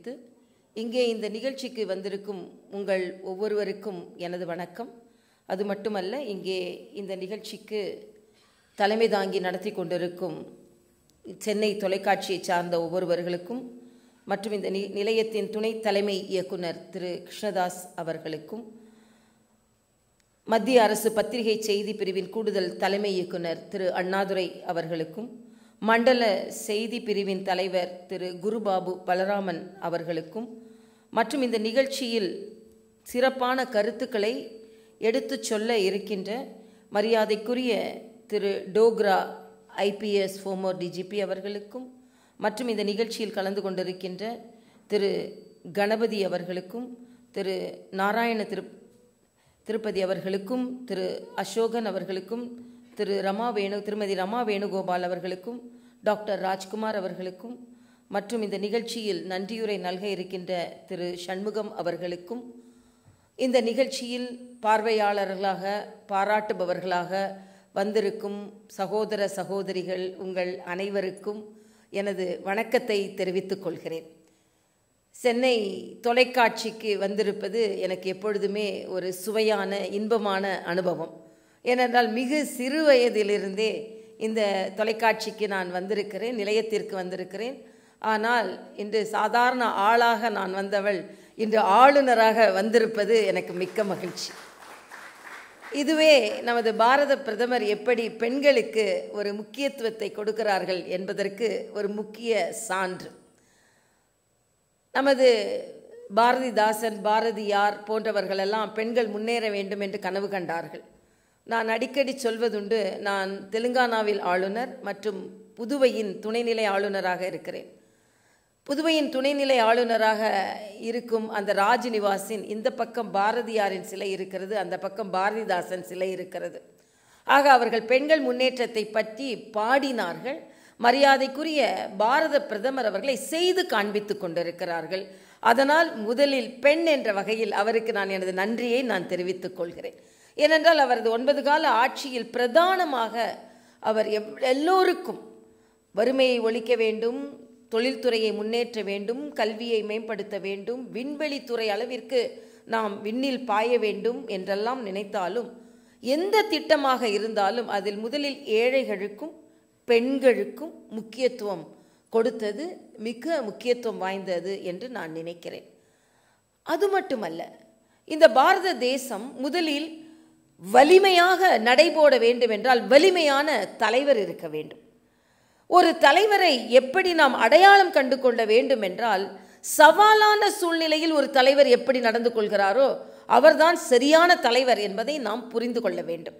தெரிவித்து இங்கே இந்த நிகழ்ச்சிக்கு வந்திருக்கும் உங்கள் ஒவ்வொருவருக்கும் எனது வணக்கம். அது மட்டுமல்ல இங்கே இந்த நிகழ்ச்சிக்கு தலைமை தாங்கி நடத்தி கொண்டிருக்கும் சென்னை தொலைக்காட்சியை சார்ந்த ஒவ்வொருவர்களுக்கும் மற்றும் இந்த நி நிலையத்தின் துணை தலைமை இயக்குனர் திரு கிருஷ்ணதாஸ் அவர்களுக்கும் மத்திய அரசு பத்திரிகை செய்தி பிரிவின் கூடுதல் தலைமை இயக்குனர் திரு அண்ணாதுரை அவர்களுக்கும் மண்டல செய்தி பிரிவின் தலைவர் திரு குருபாபு பலராமன் அவர்களுக்கும் மற்றும் இந்த நிகழ்ச்சியில் சிறப்பான கருத்துக்களை எடுத்துச் சொல்ல இருக்கின்ற மரியாதைக்குரிய Thiru Dogra IPS former DGP அவர்களுக்கும் மற்றும் இந்த நிகழ்ச்சியில் கலந்து கொண்டிருக்கின்ற திரு கணபதி அவர்களுக்கும் திரு நாராயண திரு திருப்பதி அவர்களுக்கும் திரு அசோகன் அவர்களுக்கும் திரு ரமா வேணு திருமதி ரமா வேணுகோபால் அவர்களுக்கும் டாக்டர் ராஜ்குமார் அவர்களுக்கும் மற்றும் இந்த நிகழ்ச்சியில் நன்றியுரை நல்க இருக்கின்ற திரு சண்முகம் அவர்களுக்கும் இந்த நிகழ்ச்சியில் பார்வையாளர்களாக பாராட்டுபவர்களாக வந்திருக்கும் சகோதர சகோதரிகள் உங்கள் அனைவருக்கும் எனது வணக்கத்தை தெரிவித்துக் கொள்கிறேன். சென்னை தொலைக்காட்சிக்கு வந்திருப்பது எனக்கு எப்பொழுதுமே ஒரு சுவையான இன்பமான அனுபவம். ஏனென்றால் மிகு சிறு வயதிலிருந்தே இந்த தொலைக்காட்சிக்கு நான் வந்திருக்கிறேன் நிலையத்திற்கு வந்திருக்கிறேன். ஆனால் இன்று சாதாரண ஆளாக நான் வந்தவள் இன்று ஆளுநராக வந்திருப்பது எனக்கு மிக்க மகிழ்ச்சி. இதுவே நமது பாரத பிரதமர் எப்படி பெண்களுக்கு ஒரு முக்கியத்துவத்தை கொடுக்கிறார்கள் என்பதற்கு ஒரு முக்கிய சான்று. நமது பாரதிதாசன் பாரதியார் போன்றவர்களெல்லாம் பெண்கள் முன்னேற வேண்டும் என்று கனவு கண்டார்கள். நான் அடிக்கடி சொல்வதுண்டு நான் தெலுங்கானாவில் ஆளுநர் மற்றும் புதுவையின் துணைநிலை ஆளுநராக இருக்கிறேன். புதுவையின் துணைநிலை ஆளுநராக இருக்கும் அந்த ராஜ்நிவாஸின் இந்த பக்கம் பாரதியாரின் சிலை இருக்கிறது அந்த பக்கம் பாரதிதாசன் சிலை இருக்கிறது. ஆக அவர்கள் பெண்கள் முன்னேற்றத்தை பற்றி பாடினார்கள். மரியாதைக்குரிய பாரத பிரதமர் அவர்களை செய்து காண்பித்து கொண்டிருக்கிறார்கள். அதனால் முதலில் பெண் என்ற வகையில் அவருக்கு நான் எனது நன்றியை நான் தெரிவித்துக் கொள்கிறேன். ஏனென்றால் அவரது ஒன்பது கால ஆட்சியில் பிரதானமாக அவர் எவ் எல்லோருக்கும் வறுமையை ஒழிக்க வேண்டும் தொழில்துறையை முன்னேற்ற வேண்டும் கல்வியை மேம்படுத்த வேண்டும் விண்வெளித்துறை அளவிற்கு நாம் விண்ணில் பாய வேண்டும் என்றெல்லாம் நினைத்தாலும் எந்த திட்டமாக இருந்தாலும் அதில் முதலில் ஏழைகளுக்கும் பெண்களுக்கும் முக்கியத்துவம் கொடுத்தது மிக முக்கியத்துவம் வாய்ந்தது என்று நான் நினைக்கிறேன். அது மட்டுமல்ல இந்த பாரத தேசம் முதலில் வலிமையாக நடைபோட வேண்டுமென்றால் வலிமையான தலைவர் இருக்க வேண்டும். ஒரு தலைவரை எப்படி நாம் அடையாளம் கண்டு கொள்ள வேண்டும் என்றால் சவாலான சூழ்நிலையில் ஒரு தலைவர் எப்படி நடந்து கொள்கிறாரோ அவர்தான் சரியான தலைவர் என்பதை நாம் புரிந்து கொள்ள வேண்டும்.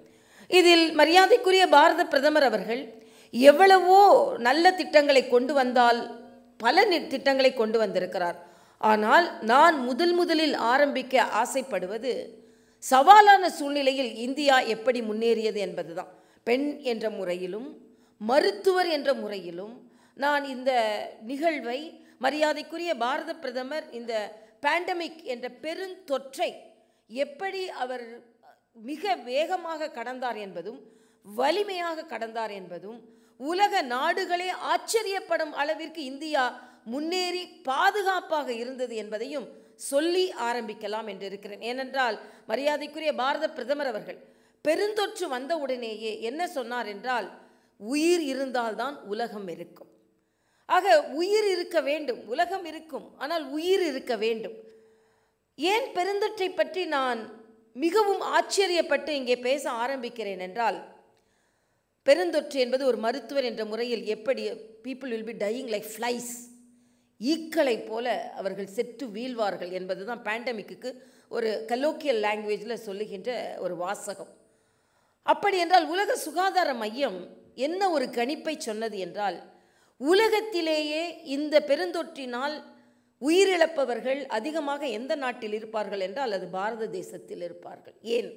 இதில் மரியாதைக்குரிய பாரத பிரதமர் அவர்கள் எவ்வளவோ நல்ல திட்டங்களை கொண்டு வந்தால் பல திட்டங்களை கொண்டு வந்திருக்கிறார். ஆனால் நான் முதல் முதலில் ஆரம்பிக்க ஆசைப்படுவது சவாலான சூழ்நிலையில் இந்தியா எப்படி முன்னேறியது என்பதுதான். பெண் என்ற முறையிலும் மருத்துவர் என்ற முறையிலும் நான் இந்த நிகழ்வை மரியாதைக்குரிய பாரத பிரதமர் இந்த பேண்டமிக் என்ற பெருந்தொற்றை எப்படி அவர் மிக வேகமாக கடந்தார் என்பதும் வலிமையாக கடந்தார் என்பதும் உலக நாடுகளே ஆச்சரியப்படும் அளவிற்கு இந்தியா முன்னேறி பாதுகாப்பாக இருந்தது என்பதையும் சொல்லி ஆரம்பிக்கலாம் என்று இருக்கிறேன். ஏனென்றால் மரியாதைக்குரிய பாரத பிரதமர் அவர்கள் பெருந்தொற்று வந்தவுடனேயே என்ன சொன்னார் என்றால் உயிர் இருந்தால்தான் உலகம் இருக்கும். ஆக உயிர் இருக்க வேண்டும். உலகம் இருக்கும் ஆனால் உயிர் இருக்க வேண்டும். ஏன் பெருந்தொற்றை பற்றி நான் மிகவும் ஆச்சரியப்பட்டு இங்கே பேச ஆரம்பிக்கிறேன் என்றால் பெருந்தொற்று என்பது ஒரு மருத்துவர் என்ற முறையில் எப்படி people will be dying like flies ஈக்களை போல அவர்கள் செற்று வீழ்வார்கள் என்பது தான் பேண்டமிக்கு ஒரு கலோக்கியல் லாங்குவேஜில் சொல்லுகின்ற ஒரு வாசகம். அப்படி என்றால் உலக சுகாதார மையம் என்ன ஒரு கணிப்பை சொன்னது என்றால் உலகத்திலேயே இந்த பெருந்தொற்றினால் உயிரிழப்பவர்கள் அதிகமாக எந்த நாட்டில் இருப்பார்கள் என்றால் அது பாரத தேசத்தில் இருப்பார்கள். ஏன்?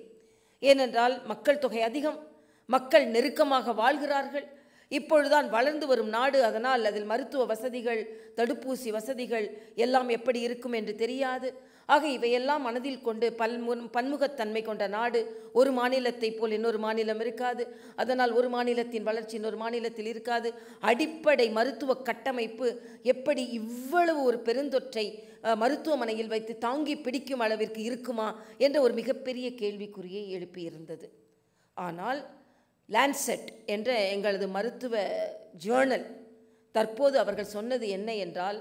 ஏனென்றால் மக்கள் தொகை அதிகம் மக்கள் நெருக்கமாக வாழ்கிறார்கள் இப்பொழுதுதான் வளர்ந்து வரும் நாடு அதனால் அதில் மருத்துவ வசதிகள் தடுப்பூசி வசதிகள் எல்லாம் எப்படி இருக்கும் என்று தெரியாது. ஆக இவையெல்லாம் மனதில் கொண்டு பல்மு பன்முகத்தன்மை கொண்ட நாடு ஒரு மாநிலத்தை போல் இன்னொரு மாநிலம் இருக்காது. அதனால் ஒரு மாநிலத்தின் வளர்ச்சி இன்னொரு மாநிலத்தில் இருக்காது. அடிப்படை மருத்துவ கட்டமைப்பு எப்படி இவ்வளவு ஒரு பெருந்தொற்றை மருத்துவமனையில் வைத்து தாங்கி பிடிக்கும் அளவிற்கு இருக்குமா என்ற ஒரு மிகப்பெரிய கேள்விக்குறியை எழுப்பியிருந்தது. ஆனால் லான்செட் என்ற எங்களது மருத்துவ ஜேர்னல் தற்போது அவர்கள் சொன்னது என்ன என்றால்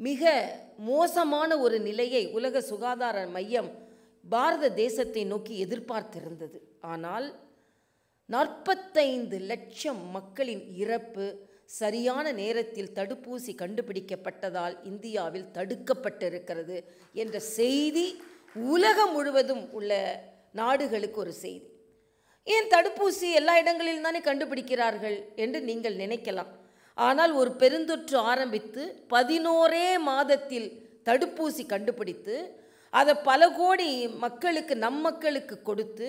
மிக மோசமான ஒரு நிலையை உலக சுகாதார மையம் பாரத தேசத்தை நோக்கி எதிர்பார்த்திருந்தது. ஆனால் நாற்பத்தைந்து லட்சம் மக்களின் இறப்பு சரியான நேரத்தில் தடுப்பூசி கண்டுபிடிக்கப்பட்டதால் இந்தியாவில் தடுக்கப்பட்டிருக்கிறது என்ற செய்தி உலகம் முழுவதும் உள்ள நாடுகளுக்கு ஒரு செய்தி. ஏன் தடுப்பூசி எல்லா இடங்களிலும் தானே கண்டுபிடிக்கிறார்கள் என்று நீங்கள் நினைக்கலாம். ஆனால் ஒரு பெருந்தொற்று ஆரம்பித்து பதினோரே மாதத்தில் தடுப்பூசி கண்டுபிடித்து அதை பல கோடி மக்களுக்கு நம் மக்களுக்கு கொடுத்து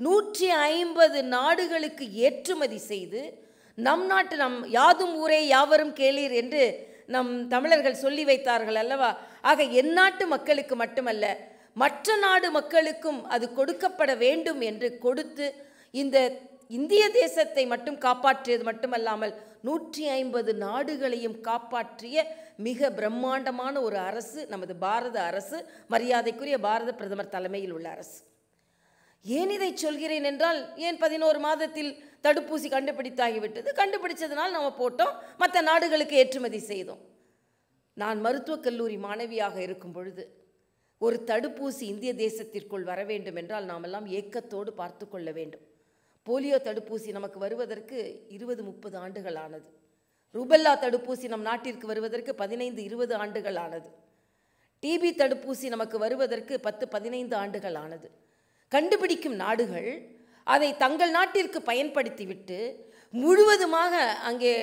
நூற்றி ஐம்பது நாடுகளுக்கு ஏற்றுமதி செய்து நம் நாட்டு நம் யாதும் ஊரே யாவரும் கேளீர் என்று நம் தமிழர்கள் சொல்லி வைத்தார்கள் அல்லவா? ஆக என் நாட்டு மக்களுக்கு மட்டுமல்ல மற்ற நாடு மக்களுக்கும் அது கொடுக்கப்பட வேண்டும் என்று கொடுத்து இந்த இந்திய தேசத்தை மட்டும் காப்பாற்றியது மட்டுமல்லாமல் நூற்றி ஐம்பது நாடுகளையும் காப்பாற்றிய மிக பிரம்மாண்டமான ஒரு அரசு நமது பாரத அரசு மரியாதைக்குரிய பாரத பிரதமர் தலைமையில் உள்ள அரசு. ஏன் இதை சொல்கிறேன் என்றால் ஏன் பதினோரு மாதத்தில் தடுப்பூசி கண்டுபிடித்தாகிவிட்டது? கண்டுபிடிச்சதுனால் நம்ம போட்டோம் மற்ற நாடுகளுக்கு ஏற்றுமதி செய்தோம். நான் மருத்துவக் கல்லூரி மாணவியாக இருக்கும் பொழுது ஒரு தடுப்பூசி இந்திய தேசத்திற்குள் வர வேண்டும் என்றால் நாமெல்லாம் ஏக்கத்தோடு பார்த்து கொள்ள வேண்டும். போலியோ தடுப்பூசி நமக்கு வருவதற்கு இருபது முப்பது ஆண்டுகள் ஆனது ருபெல்லா தடுப்பூசி நம் நாட்டிற்கு வருவதற்கு பதினைந்து இருபது ஆண்டுகள் ஆனது டிபி தடுப்பூசி நமக்கு வருவதற்கு பத்து பதினைந்து ஆண்டுகள் ஆனது கண்டுபிடிக்கும் நாடுகள் அதை தங்கள் நாட்டிற்கு பயன்படுத்திவிட்டு முழுவதுமாக அங்கே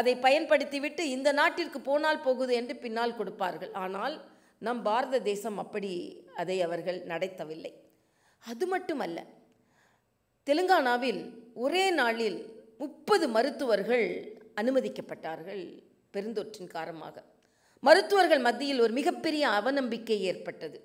அதை பயன்படுத்திவிட்டு இந்த நாட்டிற்கு போனால் போகுது என்று பின்னால் கொடுப்பார்கள். ஆனால் நம் பாரத தேசம் அப்படி அதை அவர்கள் நடத்தவில்லை. அது மட்டுமல்ல தெலுங்கானாவில் ஒரே நாளில் முப்பது மருத்துவர்கள் அனுமதிக்கப்பட்டார்கள் பெருந்தொற்றின் காரணமாக. மருத்துவர்கள் மத்தியில் ஒரு மிகப்பெரிய அவநம்பிக்கை ஏற்பட்டது.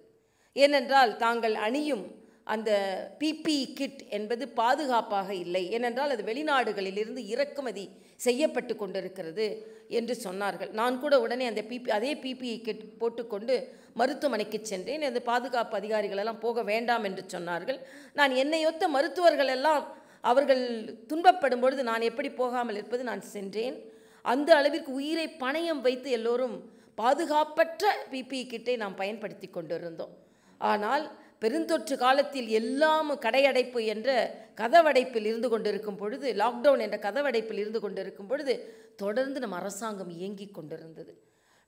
ஏனென்றால் தாங்கள் அணியும் அந்த பிபிஇ கிட் என்பது பாதுகாப்பாக இல்லை. ஏனென்றால் அது வெளிநாடுகளிலிருந்து இறக்குமதி செய்யப்பட்டு கொண்டிருக்கிறது. என்று சொன்னார்கள். நான் கூட உடனே அந்த பிபி அதே பிபிஇ கிட் போட்டுக்கொண்டு மருத்துவமனைக்கு சென்றேன். அந்த பாதுகாப்பு அதிகாரிகள் எல்லாம் போக வேண்டாம் என்று சொன்னார்கள். நான் என்னையொத்த மருத்துவர்கள் எல்லாம் அவர்கள் துன்பப்படும் பொழுது நான் எப்படி போகாமல் இருப்பது நான் சென்றேன். அந்த அளவிற்கு உயிரை பணயம் வைத்து எல்லோரும் பாதுகாப்பற்ற பிபிஇ கிட்டை நாம் பயன்படுத்தி கொண்டிருந்தோம். ஆனால் பெருந்தொற்று காலத்தில் எல்லாம் கடையடைப்பு என்ற கதவடைப்பில் இருந்து கொண்டிருக்கும் பொழுது லாக்டவுன் என்ற கதவடைப்பில் இருந்து கொண்டிருக்கும் பொழுது தொடர்ந்து நம் அரசாங்கம் இயங்கிக் கொண்டிருந்தது.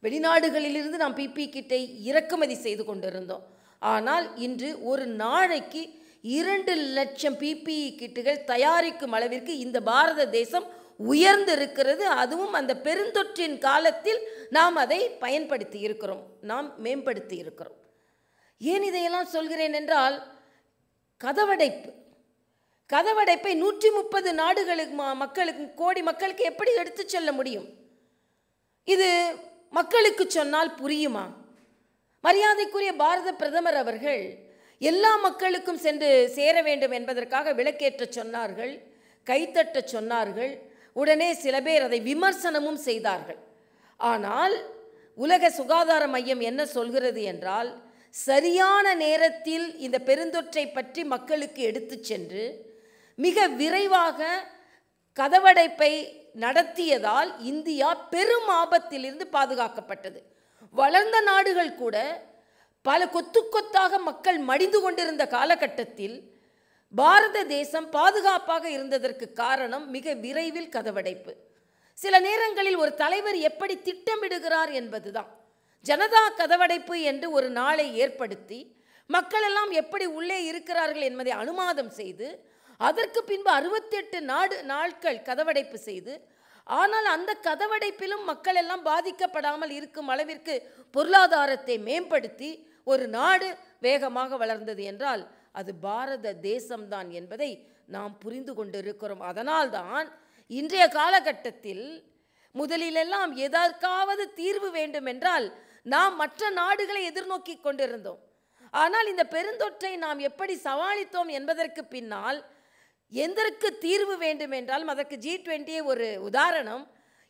வெளிநாடுகளிலிருந்து நாம் பிபி கிட்டை இறக்குமதி செய்து கொண்டிருந்தோம். ஆனால் இன்று ஒரு நாளைக்கு இரண்டு லட்சம் பிபிஇ கிட்டுகள் தயாரிக்கும் அளவிற்கு இந்த பாரத தேசம் உயர்ந்திருக்கிறது. அதுவும் அந்த பெருந்தொற்றின் காலத்தில் நாம் அதை பயன்படுத்தி இருக்கிறோம். நாம் மேம்படுத்தி இருக்கிறோம். ஏன் இதையெல்லாம் சொல்கிறேன் என்றால் கதவடைப்பு. கதவடைப்பை நூற்றி முப்பது நாடுகளுக்கு மக்களுக்கு கோடி மக்களுக்கு எப்படி எடுத்துச் செல்ல முடியும்? இது மக்களுக்கு சொன்னால் புரியுமா? மரியாதைக்குரிய பாரத பிரதமர் அவர்கள் எல்லா மக்களுக்கும் சென்று சேர வேண்டும் என்பதற்காக விளக்கேற்ற சொன்னார்கள் கைத்தட்ட சொன்னார்கள் உடனே சில பேர் அதை விமர்சனமும் செய்தார்கள். ஆனால் உலக சுகாதார மையம் என்ன சொல்கிறது என்றால் சரியான நேரத்தில் இந்த பெருந்தொற்றை பற்றி மக்களுக்கு எடுத்து சென்று மிக விரைவாக கதவடைப்பை நடத்தியதால் இந்தியா பெரும் ஆபத்திலிருந்து பாதுகாக்கப்பட்டது. வளர்ந்த நாடுகள் கூட பல கொத்து கொத்தாக மக்கள் மடிந்து கொண்டிருந்த காலகட்டத்தில் பாரத தேசம் பாதுகாப்பாக இருந்ததற்கு காரணம் மிக விரைவில் கதவடைப்பு. சில நேரங்களில் ஒரு தலைவர் எப்படி திட்டமிடுகிறார் என்பதுதான். ஜனதா கதவடைப்பு என்று ஒரு நாளை ஏற்படுத்தி மக்களெல்லாம் எப்படி உள்ளே இருக்கிறார்கள் என்பதை அனுமாதம் செய்து அதற்கு பின்பு அறுபத்தெட்டு நாடு நாட்கள் கதவடைப்பு செய்து ஆனால் அந்த கதவடைப்பிலும் மக்கள் எல்லாம் பாதிக்கப்படாமல் இருக்கும் அளவிற்கு பொருளாதாரத்தை மேம்படுத்தி ஒரு நாடு வேகமாக வளர்ந்தது என்றால் அது பாரத தேசம்தான் என்பதை நாம் புரிந்து கொண்டிருக்கிறோம். அதனால்தான் இன்றைய காலகட்டத்தில் முதலிலெல்லாம் எதற்காவது தீர்வு வேண்டுமென்றால் நாம் மற்ற நாடுகளை எதிர்நோக்கி கொண்டிருந்தோம். ஆனால் இந்த பெருந்தொற்றை நாம் எப்படி சமாளித்தோம் என்பதற்கு பின்னால் எதற்கு தீர்வு வேண்டும் என்றாலும் அதற்கு ஜி டுவெண்ட்டியே ஒரு உதாரணம்.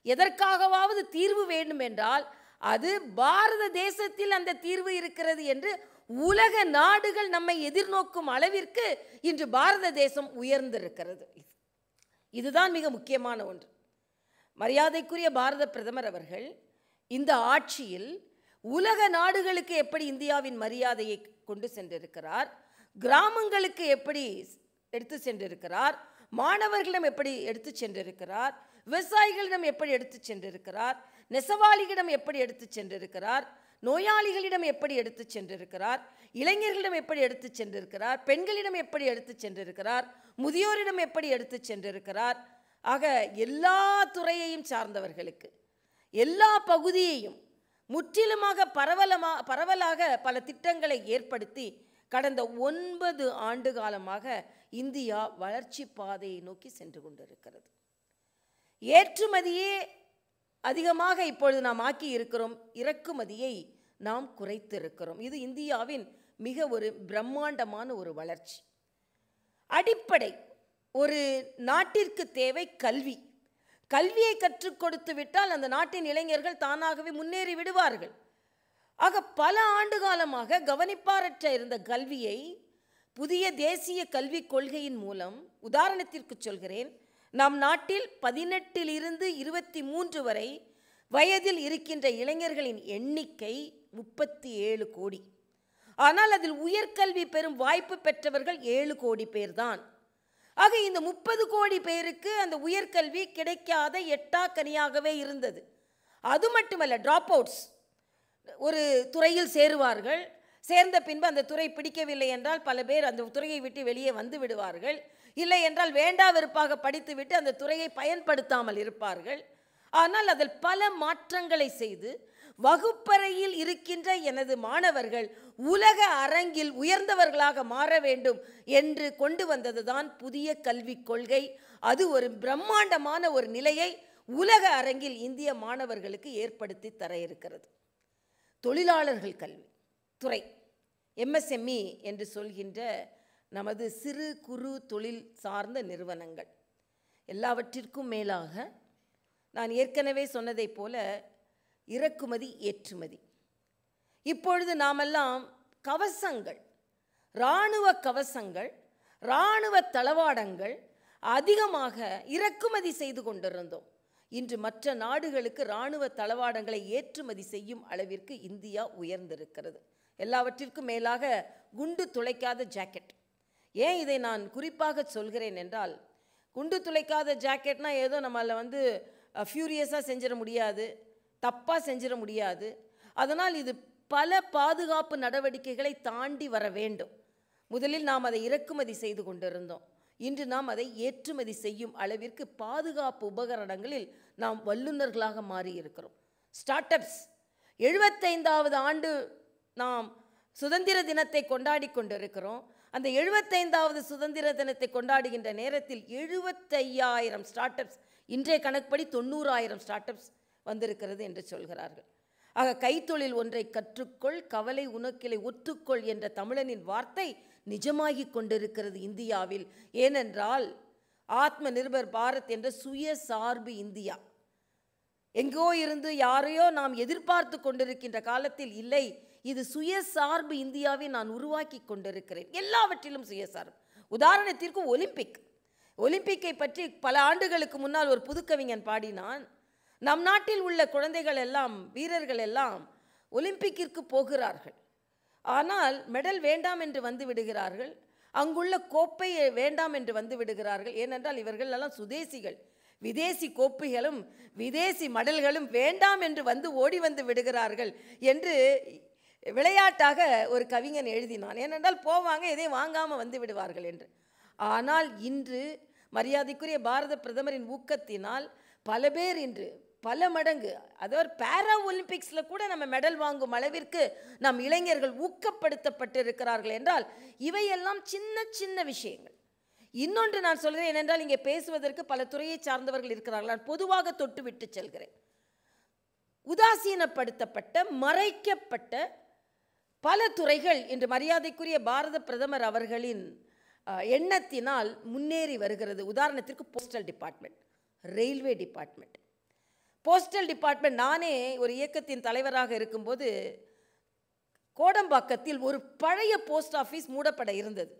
எதற்காகவாவது தீர்வு வேண்டும் என்றால் அது பாரத தேசத்தில் அந்த தீர்வு இருக்கிறது என்று உலக நாடுகள் நம்மை எதிர்நோக்கும் அளவிற்கு இன்று பாரத தேசம் உயர்ந்திருக்கிறது. இதுதான் மிக முக்கியமான ஒன்று. மரியாதைக்குரிய பாரத பிரதமர் அவர்கள் இந்த ஆட்சியில் உலக நாடுகளுக்கு எப்படி இந்தியாவின் மரியாதையை கொண்டு சென்றிருக்கிறார்? கிராமங்களுக்கு எப்படி எடுத்து சென்றிருக்கிறார்? மாணவர்களிடம் எப்படி எடுத்து சென்றிருக்கிறார்? விவசாயிகளிடம் எப்படி எடுத்து சென்றிருக்கிறார்? நெசவாளிகளிடம் எப்படி எடுத்து சென்றிருக்கிறார்? நோயாளிகளிடம் எப்படி எடுத்து சென்றிருக்கிறார்? இளைஞர்களிடம் எப்படி எடுத்து சென்றிருக்கிறார்? பெண்களிடம் எப்படி எடுத்து சென்றிருக்கிறார்? முதியோரிடம் எப்படி எடுத்து சென்றிருக்கிறார்? ஆக எல்லா துறையையும் சார்ந்தவர்களுக்கு எல்லா பகுதியையும் முற்றிலுமாக பரவலமா பரவலாக பல திட்டங்களை ஏற்படுத்தி கடந்த ஒன்பது ஆண்டு காலமாக இந்தியா வளர்ச்சி பாதையை நோக்கி சென்று கொண்டிருக்கிறது. ஏற்றுமதியே அதிகமாக இப்பொழுது நாம் ஆக்கி இருக்கிறோம். இறக்குமதியை நாம் குறைத்திருக்கிறோம். இது இந்தியாவின் மிக ஒரு பிரம்மாண்டமான ஒரு வளர்ச்சி. அடிப்படை ஒரு நாட்டிற்கு தேவை கல்வி. கல்வியை கற்றுக் கொடுத்து விட்டால் அந்த நாட்டின் இளைஞர்கள் தானாகவே முன்னேறி விடுவார்கள். ஆக பல ஆண்டு காலமாக கவனிப்பாரற்ற இருந்த கல்வியை புதிய தேசிய கல்விக் கொள்கையின் மூலம் உதாரணத்திற்கு சொல்கிறேன். நம் நாட்டில் பதினெட்டிலிருந்து இருபத்தி மூன்று வரை வயதில் இருக்கின்ற இளைஞர்களின் எண்ணிக்கை முப்பத்தி ஏழு கோடி. ஆனால் அதில் உயர்கல்வி பெறும் வாய்ப்பு பெற்றவர்கள் ஏழு கோடி பேர்தான். ஆக இந்த முப்பது கோடி பேருக்கு அந்த உயர்கல்வி கிடைக்காத எட்டாக்கனியாகவே இருந்தது. அது மட்டுமல்ல ட்ராப் அவுட்ஸ் ஒரு துறையில் சேருவார்கள். சேர்ந்த பின்பு அந்த துறை பிடிக்கவில்லை என்றால் பல பேர் அந்த துறையை விட்டு வெளியே வந்து விடுவார்கள். இல்லை என்றால் வேண்டா வெறுப்பாக படித்துவிட்டு அந்த துறையை பயன்படுத்தாமல் இருப்பார்கள். ஆனால் அதில் பல மாற்றங்களை செய்து வகுப்பறையில் இருக்கின்ற எனது மாணவர்கள் உலக அரங்கில் உயர்ந்தவர்களாக மாற வேண்டும் என்று கொண்டு வந்ததுதான் புதிய கல்விக் கொள்கை. அது ஒரு பிரம்மாண்டமான ஒரு நிலையை உலக அரங்கில் இந்திய மாணவர்களுக்கு ஏற்படுத்தி தர இருக்கிறது. தொழிலாளர்கள் கல்வி துறை எம்எஸ்எம்இ என்று சொல்கின்ற நமது சிறு குறு தொழில் சார்ந்த நிறுவனங்கள். எல்லாவற்றிற்கும் மேலாக நான் ஏற்கனவே சொன்னதைப் போல இறக்குமதி ஏற்றுமதி. இப்பொழுது நாமெல்லாம் கவசங்கள் இராணுவ கவசங்கள் இராணுவ தளவாடங்கள் அதிகமாக இறக்குமதி செய்து கொண்டிருந்தோம். இன்று மற்ற நாடுகளுக்கு இராணுவ தளவாடங்களை ஏற்றுமதி செய்யும் அளவிற்கு இந்தியா உயர்ந்திருக்கிறது. எல்லாவற்றிற்கும் மேலாக குண்டு துளைக்காத ஜாக்கெட். ஏன் இதை நான் குறிப்பாக சொல்கிறேன் என்றால் குண்டு துளைக்காத ஜாக்கெட்னா ஏதோ நம்மள வந்து ஃபியூரியஸாக செஞ்சிட முடியாது தப்பாக செஞ்சிட முடியாது. அதனால் இது பல பாதுகாப்பு நடவடிக்கைகளை தாண்டி வர வேண்டும். முதலில் நாம் அதை இறக்குமதி செய்து கொண்டிருந்தோம். இன்று நாம் அதை ஏற்றுமதி செய்யும் அளவிற்கு பாதுகாப்பு உபகரணங்களில் நாம் வல்லுநர்களாக மாறி இருக்கிறோம் ஸ்டார்ட் அப்ஸ் எழுபத்தைந்தாவது ஆண்டு நாம் சுதந்திர தினத்தை கொண்டாடி கொண்டிருக்கிறோம். அந்த எழுபத்தைந்தாவது சுதந்திர தினத்தை கொண்டாடுகின்ற நேரத்தில் எழுபத்தையாயிரம் ஸ்டார்ட் அப்ஸ் இன்றைய கணக்குப்படி தொண்ணூறாயிரம் ஸ்டார்ட் அப்ஸ் வந்திருக்கிறது என்று சொல்கிறார்கள். ஆக கைத்தொழில் ஒன்றை கற்றுக்கொள் கவலை உனக்கிளை ஒத்துக்கொள் என்ற தமிழனின் வார்த்தை நிஜமாகி கொண்டிருக்கிறது இந்தியாவில். ஏனென்றால் ஆத்ம நிர்பர் பாரத் என்ற சுயசார்பு இந்தியா. எங்கோ இருந்து யாரையோ நாம் எதிர்பார்த்து கொண்டிருக்கின்ற காலத்தில் இல்லை. இது சுயசார்பு இந்தியாவை நான் உருவாக்கி கொண்டிருக்கிறேன். எல்லாவற்றிலும் சுயசார்பு உதாரணத்திற்கு ஒலிம்பிக். ஒலிம்பிக்கை பற்றி பல ஆண்டுகளுக்கு முன்னால் ஒரு புதுக்கவிஞன் பாடினான். நம் நாட்டில் உள்ள குழந்தைகள் எல்லாம் வீரர்கள் எல்லாம் ஒலிம்பிக்கிற்கு போகிறார்கள். ஆனால் மெடல் வேண்டாம் என்று வந்து விடுகிறார்கள். அங்குள்ள கோப்பை வேண்டாம் என்று வந்து விடுகிறார்கள். ஏனென்றால் இவர்கள் எல்லாம் சுதேசிகள். விதேசி கோப்பைகளும் விதேசி மடல்களும் வேண்டாம் என்று வந்து ஓடி வந்து விடுகிறார்கள் என்று விளையாட்டாக ஒரு கவிஞன் எழுதினான். ஏனென்றால் போவாங்க இதை வாங்காமல் வந்து விடுவார்கள் என்று. ஆனால் இன்று மரியாதைக்குரிய பாரத பிரதமரின் ஊக்கத்தினால் பல பேர் இன்று பல மடங்கு. அதாவது பேரா ஒலிம்பிக்ஸில் கூட நம்ம மெடல் வாங்கும் அளவிற்கு நம் இளைஞர்கள் ஊக்கப்படுத்தப்பட்டிருக்கிறார்கள் என்றால் இவையெல்லாம் சின்ன சின்ன விஷயங்கள். இன்னொன்று நான் சொல்கிறேன் ஏனென்றால் இங்கே பேசுவதற்கு பல துறையை சார்ந்தவர்கள் இருக்கிறார்கள். நான் பொதுவாக தொட்டு விட்டு செல்கிறேன். உதாசீனப்படுத்தப்பட்ட மறைக்கப்பட்ட பல துறைகள் இன்று மரியாதைக்குரிய பாரத பிரதமர் அவர்களின் எண்ணத்தினால் முன்னேறி வருகிறது. உதாரணத்திற்கு postal department railway department postal department நானே ஒரு இயக்கத்தின் தலைவராக இருக்கும்போது கோடம்பாக்கத்தில் ஒரு பழைய போஸ்ட் ஆஃபீஸ் மூடப்பட இருந்தது.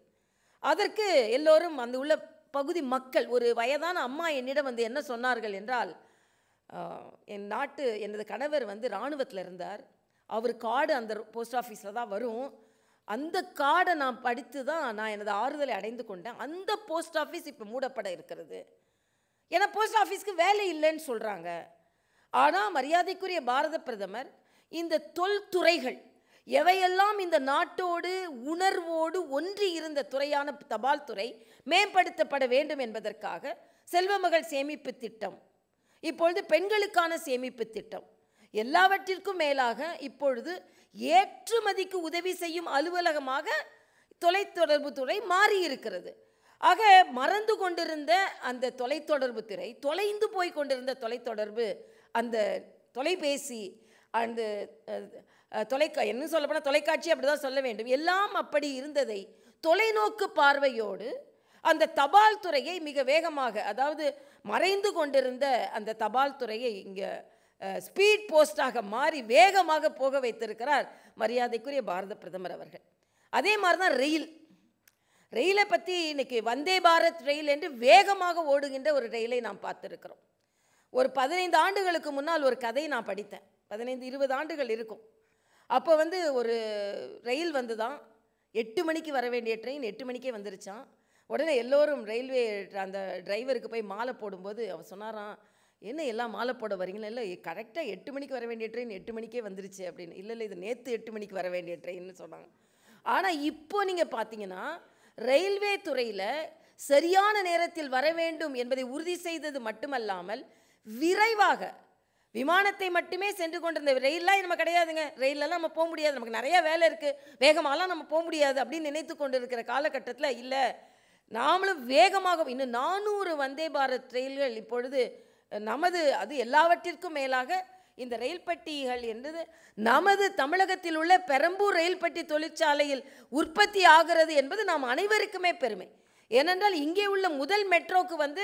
அதற்கு எல்லோரும் அந்த உள்ள பகுதி மக்கள் ஒரு வயதான அம்மா என்னிடம் வந்து என்ன சொன்னார்கள் என்றால் என் நாட்டு எனது கணவர் வந்து இராணுவத்தில் இருந்தார். அவர் கார்டு அந்த போஸ்ட் ஆஃபீஸில் தான் வரும். அந்த கார்டை நான் படித்து தான் நான் எனது ஆறுதலை அடைந்து கொண்டேன். அந்த போஸ்ட் ஆஃபீஸ் இப்போ மூடப்பட இருக்கிறது. ஏன்னா போஸ்ட் ஆஃபீஸ்க்கு வேலை இல்லைன்னு சொல்கிறாங்க ஆனால் மரியாதைக்குரிய பாரத பிரதமர் இந்த தொல்துறைகள் எவையெல்லாம் இந்த நாட்டோடு உணர்வோடு ஒன்றி இருந்த துறையான தபால் துறை மேம்படுத்தப்பட வேண்டும் என்பதற்காக செல்வமகள் சேமிப்பு திட்டம் இப்பொழுது பெண்களுக்கான சேமிப்பு திட்டம் எல்லாவற்றிற்கும் மேலாக இப்பொழுது ஏற்றுமதிக்கு உதவி செய்யும் அலுவலகமாக தொலைத்தொடர்பு துறை மாறி இருக்கிறது ஆக மறந்து கொண்டிருந்த அந்த தொலைத்தொடர்பு துறை தொலைந்து போய் கொண்டிருந்த தொலைத்தொடர்பு அந்த தொலைபேசி அந்த தொலைக்கா என்ன சொல்லப்போனால் தொலைக்காட்சி அப்படி தான் சொல்ல வேண்டும். எல்லாம் அப்படி இருந்ததை தொலைநோக்கு பார்வையோடு அந்த தபால் துறையை மிக வேகமாக அதாவது மறைந்து கொண்டிருந்த அந்த தபால் துறையை இங்கே ஸ்பீட் போஸ்டாக மாறி வேகமாக போக வைத்திருக்கிறார் மரியாதைக்குரிய பாரத பிரதமர் அவர்கள். அதே மாதிரி தான் ரயில். ரயிலை பற்றி இன்னைக்கு வந்தே பாரத் ரயில் என்று வேகமாக ஓடுகின்ற ஒரு ரயிலை நாம் பார்த்துருக்கிறோம். ஒரு பதினைந்து ஆண்டுகளுக்கு முன்னால் ஒரு கதை நான் படித்தேன். பதினைந்து இருபது ஆண்டுகள் இருக்கும். அப்போ வந்து ஒரு ரயில் வந்து தான் எட்டு மணிக்கு வர வேண்டிய ட்ரெயின் எட்டு மணிக்கே வந்துருச்சான் உடனே எல்லோரும் ரயில்வே அந்த டிரைவருக்கு போய் மாலை போடும்போது அவர் சொன்னாராம் என்ன எல்லாம் மாலை போட வரீங்களா இல்லை கரெக்டாக எட்டு மணிக்கு வர வேண்டிய ட்ரெயின் எட்டு மணிக்கே வந்துருச்சு அப்படின்னு. இல்லை இல்லை இது நேற்று எட்டு மணிக்கு வர வேண்டிய ட்ரெயின்னு சொன்னாங்க. ஆனால் இப்போ நீங்கள் பார்த்தீங்கன்னா ரயில்வே துறையில் சரியான நேரத்தில் வர வேண்டும் என்பதை உறுதி செய்தது மட்டுமல்லாமல் விரைவாக. விமானத்தை மட்டுமே சென்று கொண்டிருந்த ரயில்லாம் நம்ம கிடையாதுங்க. ரயிலெல்லாம் நம்ம போக முடியாது. நமக்கு நிறைய வேலை இருக்குது வேகமாலாம் நம்ம போக முடியாது அப்படின்னு நினைத்து கொண்டு இருக்கிற காலகட்டத்தில் இல்லை. நாமளும் வேகமாக இன்னும் நானூறு வந்தே பாரத் ரயில்கள் இப்பொழுது நமது அது எல்லாவற்றிற்கும் மேலாக இந்த ரயில் பெட்டிகள் என்பது நமது தமிழகத்தில் உள்ள பெரம்பூர் ரயில் பெட்டி தொழிற்சாலையில் உற்பத்தி ஆகிறது என்பது நாம் அனைவருக்குமே பெருமை. ஏனென்றால் இங்கே உள்ள முதல் மெட்ரோக்கு வந்து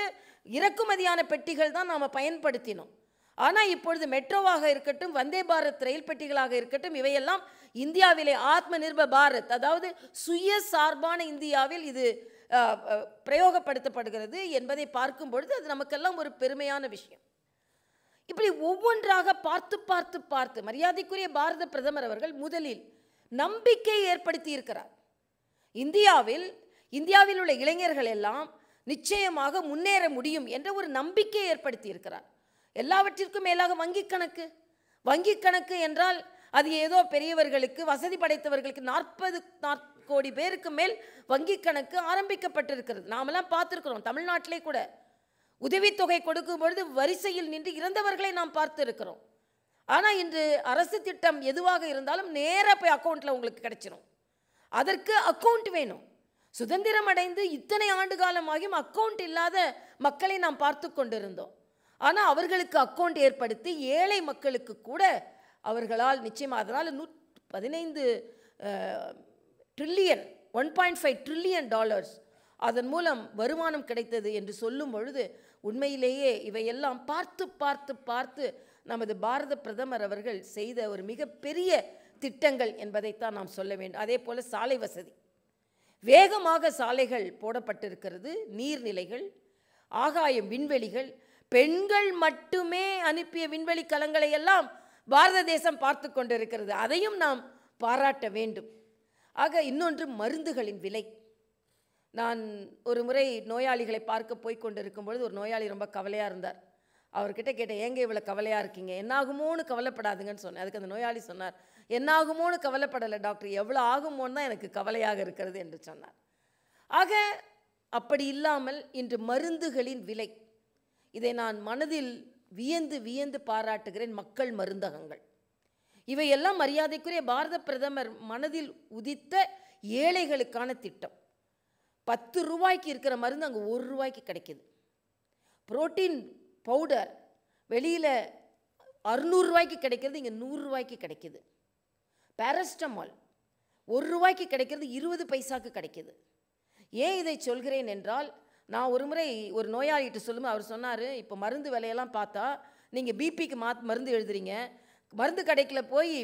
இறக்குமதியான பெட்டிகள் தான் நாம் பயன்படுத்தினோம். ஆனால் இப்பொழுது மெட்ரோவாக இருக்கட்டும் வந்தே பாரத் ரயில் பெட்டிகளாக இருக்கட்டும் இவையெல்லாம் இந்தியாவிலே ஆத்ம நிர்பர் பாரத் அதாவது சுய சார்பான இந்தியாவில் இது பிரயோகப்படுத்தப்படுகிறது என்பதை பார்க்கும் பொழுது அது நமக்கெல்லாம் ஒரு பெருமையான விஷயம். இப்படி ஒவ்வொன்றாக பார்த்து பார்த்து பார்த்து மரியாதைக்குரிய பாரத பிரதமர் அவர்கள் முதலில் நம்பிக்கை ஏற்படுத்தி இருக்கிறார் இந்தியாவில் இந்தியாவில் உள்ள இளைஞர்கள் எல்லாம் நிச்சயமாக முன்னேற முடியும் என்ற ஒரு நம்பிக்கை ஏற்படுத்தி இருக்கிறார் எல்லாவற்றிற்கும் மேலாக வங்கிக் கணக்கு. வங்கிக் கணக்கு என்றால் அது ஏதோ பெரியவர்களுக்கு வசதி படைத்தவர்களுக்கு நாற்பது கோடி பேருக்கு மேல் வங்கிக் கணக்கு ஆரம்பிக்கப்பட்டிருக்கிறது. நாமெல்லாம் பார்த்துருக்கிறோம் தமிழ்நாட்டிலே கூட. உதவித்தொகை கொடுக்கும் பொழுது வரிசையில் நின்று இறந்தவர்களை நாம் பார்த்து இருக்கிறோம் ஆனால் இன்று அரசு திட்டம் எதுவாக இருந்தாலும் நேராக போய் அக்கௌண்ட்டில் உங்களுக்கு கிடைச்சிரும். அதற்கு அக்கௌண்ட் வேணும். சுதந்திரம் அடைந்து இத்தனை ஆண்டு காலமாகியும் அக்கௌண்ட் இல்லாத மக்களை நாம் பார்த்து கொண்டிருந்தோம். ஆனால் அவர்களுக்கு அக்கௌண்ட் ஏற்படுத்தி ஏழை மக்களுக்கு கூட அவர்களால் நிச்சயமாக அதனால் நூ பதினைந்து trillion one point five trillion dollars அதன் மூலம் வருமானம் கிடைத்தது என்று சொல்லும் பொழுது உண்மையிலேயே இவையெல்லாம் பார்த்து பார்த்து பார்த்து நமது பாரத பிரதமர் அவர்கள் செய்த ஒரு மிகப்பெரிய திட்டங்கள் என்பதைத்தான் நாம் சொல்ல வேண்டும். அதே போல் சாலை வசதி. வேகமாக சாலைகள் போடப்பட்டிருக்கிறது நீர்நிலைகள் ஆகாயம் விண்வெளிகள். பெண்கள் மட்டுமே அனுப்பிய விண்வெளி கலங்களை எல்லாம் பாரத தேசம் பார்த்து கொண்டிருக்கிறது. அதையும் நாம் பாராட்ட வேண்டும். ஆக இன்னொன்று மருந்துகளின் விலை. நான் ஒரு முறை நோயாளிகளை பார்க்க போய் கொண்டிருக்கும் பொழுது ஒரு நோயாளி ரொம்ப கவலையாக இருந்தார். அவர்கிட்ட கேட்டேன் ஏங்க இவ்வளோ கவலையாக இருக்கீங்க? என்னாகுமோன்னு கவலைப்படாதுங்கன்னு சொன்னேன். அதுக்கு அந்த நோயாளி சொன்னார் என்னாகுமோன்னு கவலைப்படலை டாக்டர். எவ்வளோ ஆகுமோன்னு தான் எனக்கு கவலையாக இருக்கிறது என்று சொன்னார். ஆக அப்படி இல்லாமல் இன்று மருந்துகளின் விலை. இதை நான் மனதில் வியந்து வியந்து பாராட்டுகிறேன் மக்கள் மருந்தகங்கள். இவையெல்லாம் மரியாதைக்குரிய பாரத பிரதமர் மனதில் உதித்த ஏழைகளுக்கான திட்டம். பத்து ரூபாய்க்கு இருக்கிற மருந்து அங்கே ஒரு ரூபாய்க்கு கிடைக்குது. புரோட்டீன் பவுடர் வெளியில் அறுநூறுரூவாய்க்கு கிடைக்கிறது இங்கே நூறுரூவாய்க்கு கிடைக்குது. பேரஸ்டமால் ஒரு ரூபாய்க்கு கிடைக்கிறது இருபது பைசாக்கு கிடைக்கிது. ஏன் இதை சொல்கிறேன் என்றால் நான் ஒரு முறை ஒரு நோயாளிகிட்ட சொல்லும்போது அவர் சொன்னார் இப்போ மருந்து விலையெல்லாம் பார்த்தா நீங்கள் பிபிக்கு மாத் மருந்து எழுதுறீங்க. மருந்து கடைக்குள்ள போய்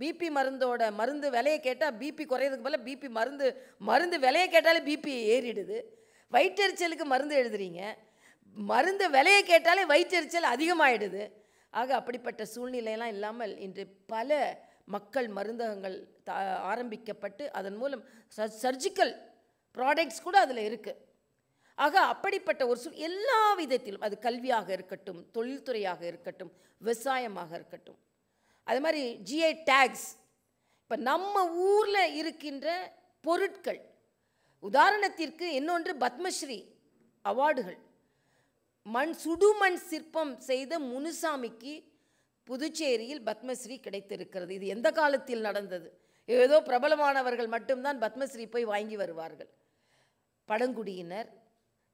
பிபி மருந்தோட மருந்து விலையை கேட்டால் பிபி குறையிறதுக்கு பதிலாக பிபி மருந்து மருந்து விலையை கேட்டாலே பிபி ஏறிடுது. வயிற்றெரிச்சலுக்கு மருந்து எழுதுறீங்க. மருந்து விலையை கேட்டாலே வயிற்றெரிச்சல் அதிகமாகிடுது ஆக அப்படிப்பட்ட சூழ்நிலையெல்லாம் இல்லாமல் இன்று பல மக்கள் மருந்தகங்கள் த ஆரம்பிக்கப்பட்டு அதன் மூலம் சர்ஜிக்கல் ப்ராடக்ட்ஸ் கூட அதில் இருக்குது ஆக அப்படிப்பட்ட ஒரு சூழ் எல்லா விதத்திலும் அது கல்வியாக இருக்கட்டும் தொழில்துறையாக இருக்கட்டும் விவசாயமாக இருக்கட்டும். அது மாதிரி ஜிஐ டேக்ஸ் இப்போ நம்ம ஊரில் இருக்கின்ற பொருட்கள். உதாரணத்திற்கு இன்னொன்று பத்மஸ்ரீ அவார்டுகள். மண் சுடுமண் சிற்பம் செய்த முனுசாமிக்கு புதுச்சேரியில் பத்மஸ்ரீ கிடைத்திருக்கிறது. இது எந்த காலத்தில் நடந்தது? ஏதோ பிரபலமானவர்கள் மட்டும்தான் பத்மஸ்ரீ போய் வாங்கி வருவார்கள். பழங்குடியினர்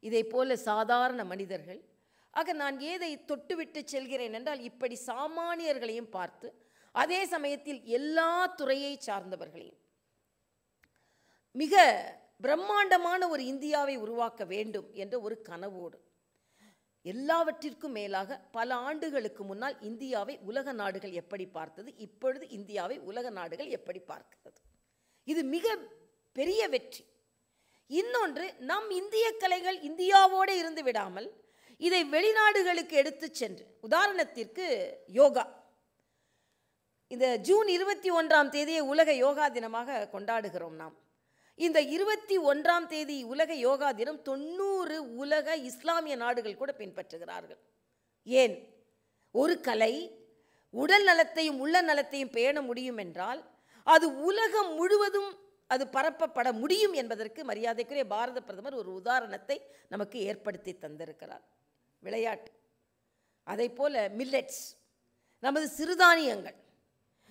இதை போல சாதாரண மனிதர்கள். ஆக நான் ஏதை தொட்டுவிட்டு செல்கிறேன் என்றால் இப்படி சாமானியர்களையும் பார்த்து அதே சமயத்தில் எல்லா துறையை சார்ந்தவர்களையும். மிக பிரம்மாண்டமான ஒரு இந்தியாவை உருவாக்க வேண்டும் என்ற ஒரு கனவோடு எல்லாவற்றிற்கும் மேலாக பல ஆண்டுகளுக்கு முன்னால் இந்தியாவை உலக நாடுகள் எப்படி பார்த்தது இப்பொழுது இந்தியாவை உலக நாடுகள் எப்படி பார்க்கிறது? இது மிக பெரிய வெற்றி. இன்னொன்று நம் இந்திய கலைகள் இந்தியாவோடு இருந்து விடாமல் இதை வெளிநாடுகளுக்கு எடுத்துச் சென்று உதாரணத்திற்கு யோகா. இந்த ஜூன் இருபத்தி ஒன்றாம் தேதியை உலக யோகா தினமாக கொண்டாடுகிறோம் நாம். இந்த இருபத்தி ஒன்றாம் தேதி உலக யோகா தினம் தொண்ணூறு உலக இஸ்லாமிய நாடுகள் கூட பின்பற்றுகிறார்கள். ஏன்? ஒரு கலை உடல் நலத்தையும் உள்ள நலத்தையும் பேண முடியும் என்றால் அது உலகம் முழுவதும் அது பரப்பப்பட முடியும் என்பதற்கு மரியாதைக்குரிய பாரத பிரதமர் ஒரு உதாரணத்தை நமக்கு ஏற்படுத்தி தந்திருக்கிறார். விளையாட்டு. அதை போல மில்லட்ஸ். நமது சிறுதானியங்கள்.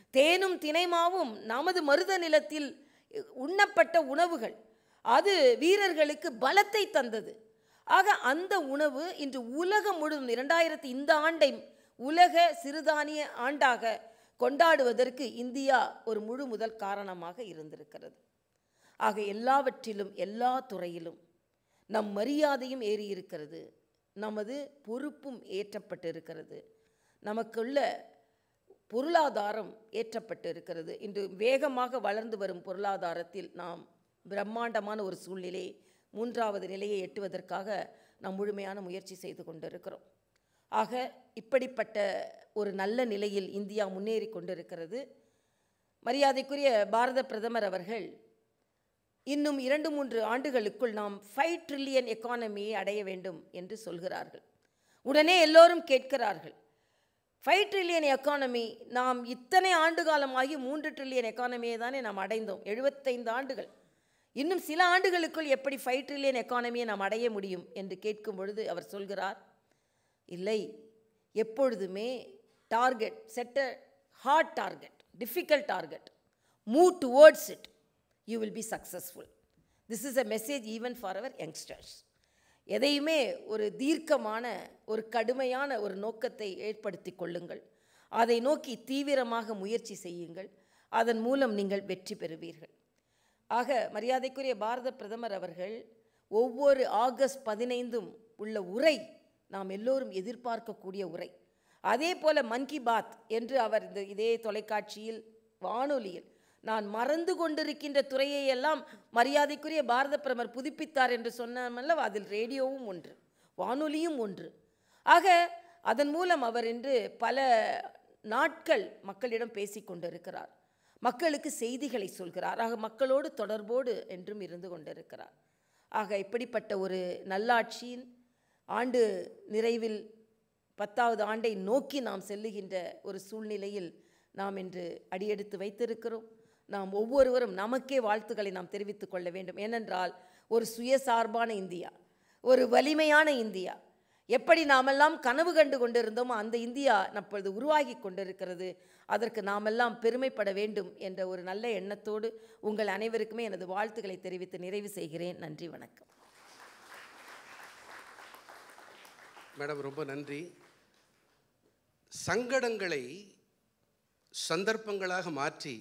தேனும் தினைமாவும் நமது மருத நிலத்தில் உண்ணப்பட்ட உணவுகள். அது வீரர்களுக்கு பலத்தை தந்தது. ஆக அந்த உணவு இன்று உலகம் முழுவதும் இரண்டாயிரத்தி இந்த ஆண்டை உலக சிறுதானிய ஆண்டாக கொண்டாடுவதற்கு இந்தியா ஒரு முழு முதல் காரணமாக இருந்திருக்கிறது. ஆக எல்லாவற்றிலும் எல்லா துறையிலும் நம் மரியாதையும் ஏறி இருக்கிறது நமது பொறுப்பும் ஏற்றப்பட்டு இருக்கிறது நமக்குள்ள பொருளாதாரம் ஏற்றப்பட்டு இருக்கிறது இன்று வேகமாக வளர்ந்து வரும் பொருளாதாரத்தில் நாம் பிரம்மாண்டமான ஒரு சூழ்நிலை மூன்றாவது நிலையை எட்டுவதற்காக நாம் முழுமையான முயற்சி செய்து கொண்டிருக்கிறோம். ஆக இப்படிப்பட்ட ஒரு நல்ல நிலையில் இந்தியா முன்னேறி கொண்டிருக்கிறது. மரியாதைக்குரிய பாரத பிரதமர் அவர்கள் இன்னும் இரண்டு மூன்று ஆண்டுகளுக்குள் நாம் ஃபைவ் ட்ரில்லியன் எக்கானமியை அடைய வேண்டும் என்று சொல்கிறார்கள். உடனே எல்லோரும் கேட்கிறார்கள். ஃபைவ் ட்ரில்லியன் எக்கானமி நாம் இத்தனை ஆண்டு காலமாகி மூன்று ட்ரில்லியன் எக்கானமியை தானே நாம் அடைந்தோம். எழுபத்தைந்து ஆண்டுகள். இன்னும் சில ஆண்டுகளுக்குள் எப்படி ஃபைவ் ட்ரில்லியன் எக்கானமியை நாம் அடைய முடியும் என்று கேட்கும் பொழுது அவர் சொல்கிறார் இல்லை எப்பொழுதுமே target set a hard target difficult target move towards it you will be successful this is a message even for our youngsters எதையுமே ஒரு தீர்க்கமான ஒரு கடுமையான ஒரு நோக்கத்தை ஏற்படுத்தி கொள்ளுங்கள். அதை நோக்கி தீவிரமாக முயற்சி செய்யுங்கள். அதன் மூலம் நீங்கள் வெற்றி பெறுவீர்கள். ஆக மரியாதைக்குரிய பாரத பிரதமர் அவர்கள் ஒவ்வொரு ஆகஸ்ட் பதினைந்தும் உள்ள உரை நாம் எல்லோரும் எதிர்பார்க்கக்கூடிய உரை. அதே போல மன் கி பாத் என்று அவர் இந்த இதே தொலைக்காட்சியில் வானொலியில் நான் மறந்து கொண்டிருக்கின்ற துறையை எல்லாம் மரியாதைக்குரிய பாரத பிரதமர் புதுப்பித்தார் என்று சொன்னமல்ல அதில் ரேடியோவும் ஒன்று வானொலியும் ஒன்று. ஆக அதன் மூலம் அவர் இன்று பல நாட்கள் மக்களிடம் பேசி கொண்டிருக்கிறார். மக்களுக்கு செய்திகளை சொல்கிறார். ஆக மக்களோடு தொடர்போடு என்றும் இருந்து கொண்டிருக்கிறார். ஆக இப்படிப்பட்ட ஒரு நல்லாட்சியின் ஆண்டு நிறைவில் பத்தாவது ஆண்டை நோக்கி நாம் செல்லுகின்ற ஒரு சூழ்நிலையில் நாம் இன்று அடியெடுத்து வைத்திருக்கிறோம். நாம் ஒவ்வொருவரும் நமக்கே வாழ்த்துக்களை நாம் தெரிவித்துக் கொள்ள வேண்டும். ஏனென்றால் ஒரு சுயசார்பான இந்தியா ஒரு வலிமையான இந்தியா எப்படி நாமெல்லாம் கனவு கண்டு கொண்டிருந்தோமோ அந்த இந்தியா அப்பொழுது உருவாகி கொண்டிருக்கிறது. அதற்கு நாமெல்லாம் பெருமைப்பட வேண்டும் என்ற ஒரு நல்ல எண்ணத்தோடு உங்கள் அனைவருக்குமே எனது வாழ்த்துக்களை தெரிவித்து நிறைவு செய்கிறேன். நன்றி வணக்கம். மேடம் ரொம்ப நன்றி. சங்கடங்களை சந்தர்ப்பங்களாக மாற்றி